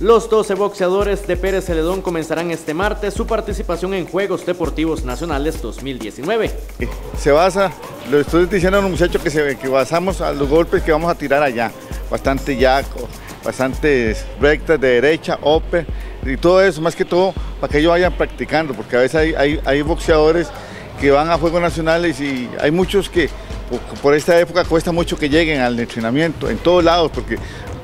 Los 12 boxeadores de Pérez Celedón comenzarán este martes su participación en Juegos Deportivos Nacionales 2019. Se basa, lo estoy diciendo a los muchachos que, se, que basamos a los golpes que vamos a tirar allá, bastante yaco, bastantes rectas de derecha, upper y todo eso, más que todo para que ellos vayan practicando, porque a veces hay, hay, boxeadores que van a Juegos Nacionales y hay muchos que por esta época cuesta mucho que lleguen al entrenamiento, en todos lados, porque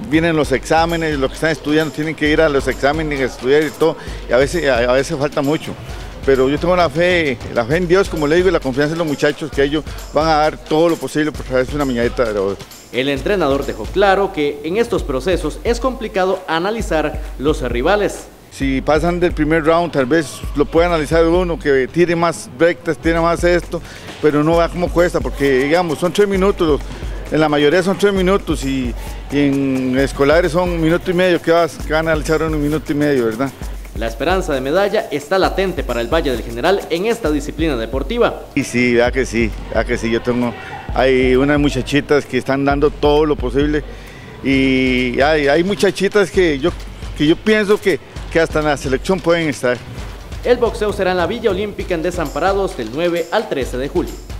vienen los exámenes, los que están estudiando tienen que ir a los exámenes, estudiar y todo, y a veces, a veces falta mucho. Pero yo tengo la fe, la fe en Dios, como le digo, y la confianza en los muchachos que ellos van a dar todo lo posible por traerse una miñadita de oro. El entrenador dejó claro que en estos procesos es complicado analizar los rivales. Si pasan del primer round, tal vez lo puede analizar uno, que tiene más rectas, tiene más esto, pero no vea cómo cuesta, porque digamos, son tres minutos, en la mayoría son tres minutos y, en escolares son un minuto y medio, que, vas, que van a echar un minuto y medio, ¿verdad? La esperanza de medalla está latente para el Valle del General en esta disciplina deportiva. Y sí, ya que sí, ya que sí, yo tengo, hay unas muchachitas que están dando todo lo posible y hay, hay muchachitas que yo, que yo pienso que, que hasta en la selección pueden estar. El boxeo será en la Villa Olímpica en Desamparados del 9 al 13 de julio.